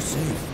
safe.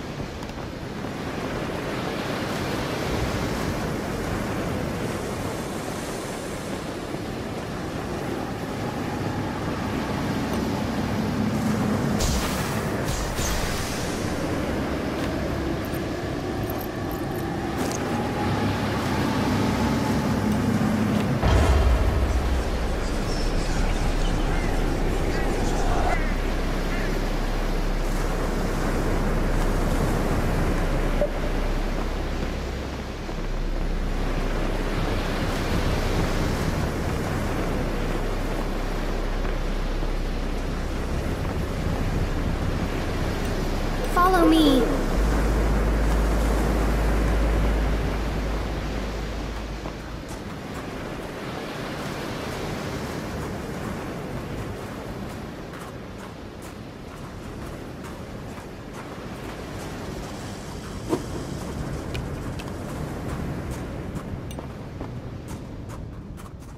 Follow me!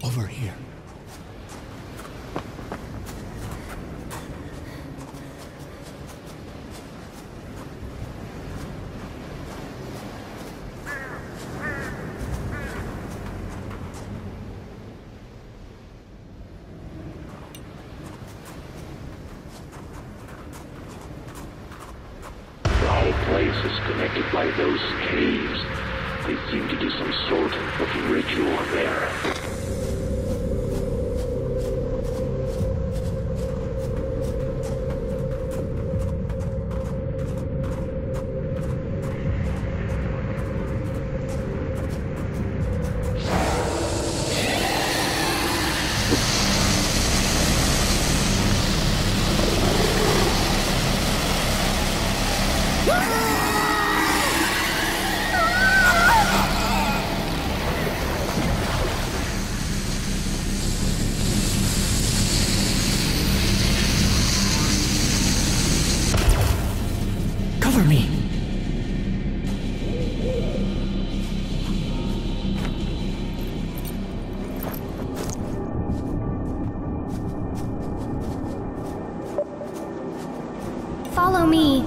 Over here. The whole place is connected by those caves. They seem to do some sort of ritual there. Follow me!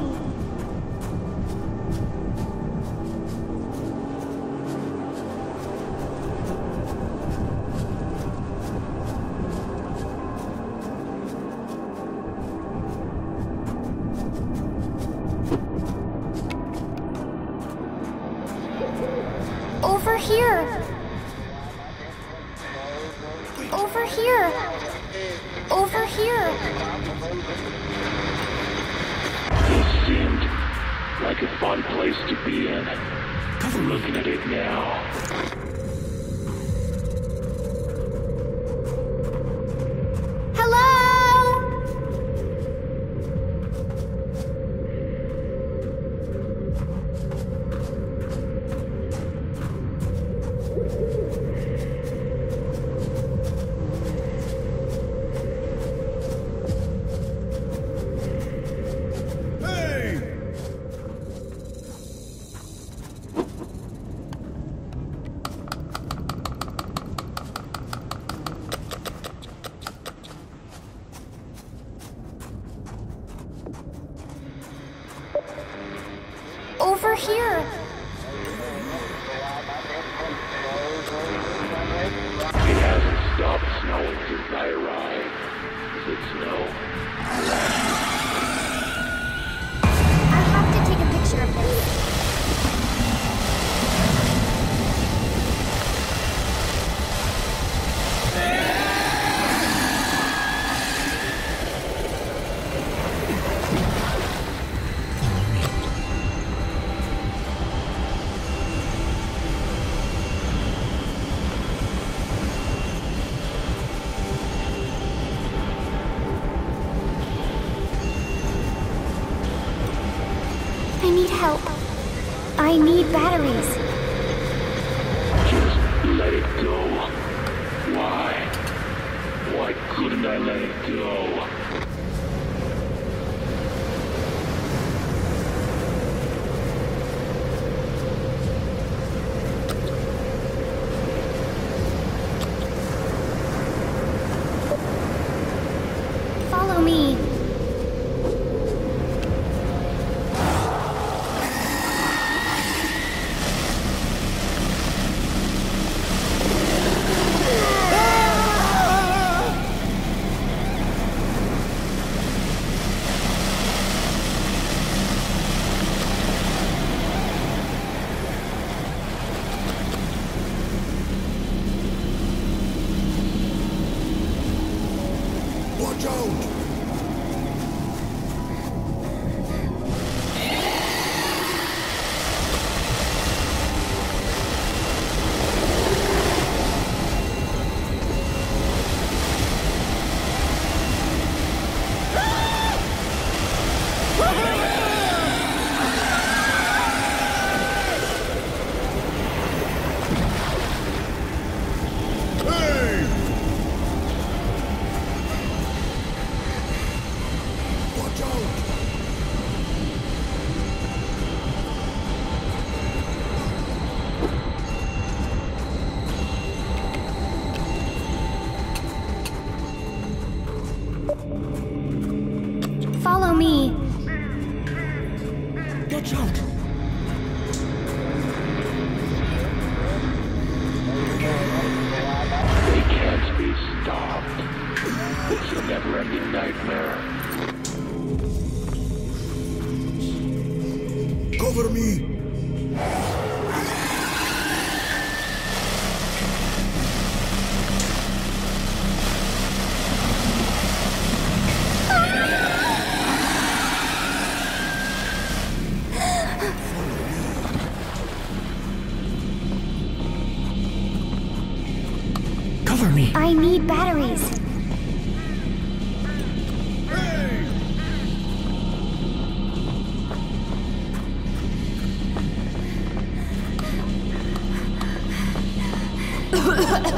Over here! Over here! Over here! Like a fun place to be in. Me. Looking at it now. to let go. Cover me! I need batteries. Ha ha ha!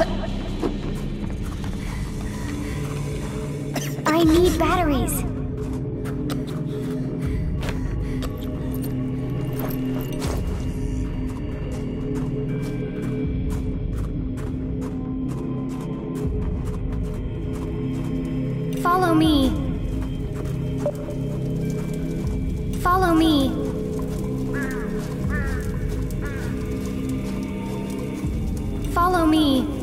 Follow me.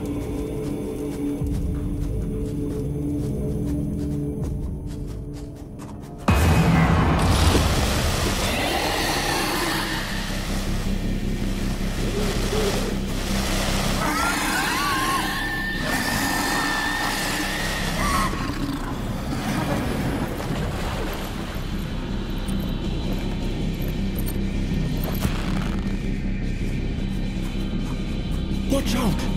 Joke!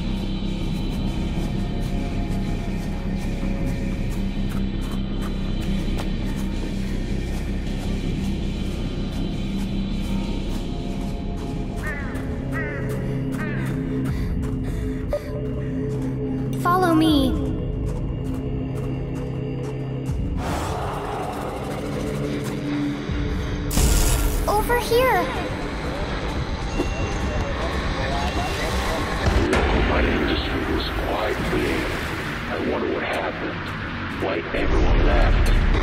like everyone left.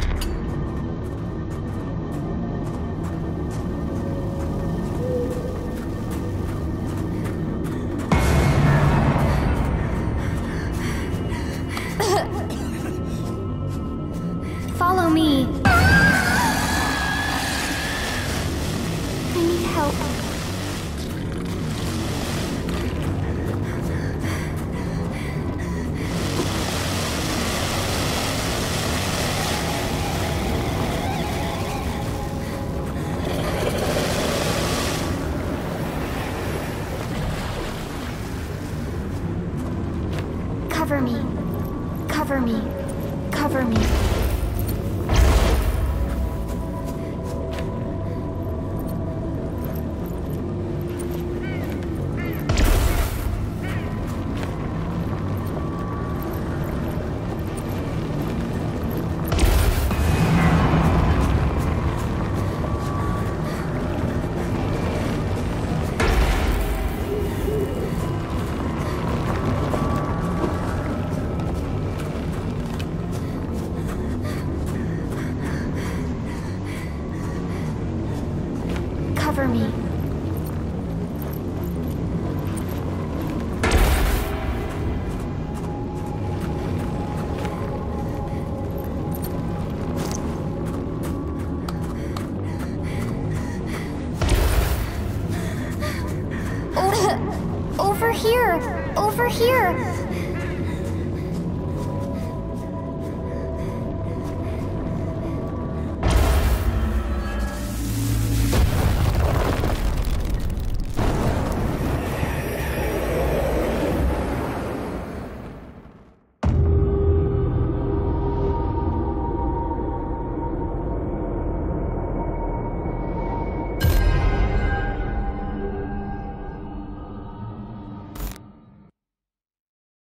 me. Cover me. Here!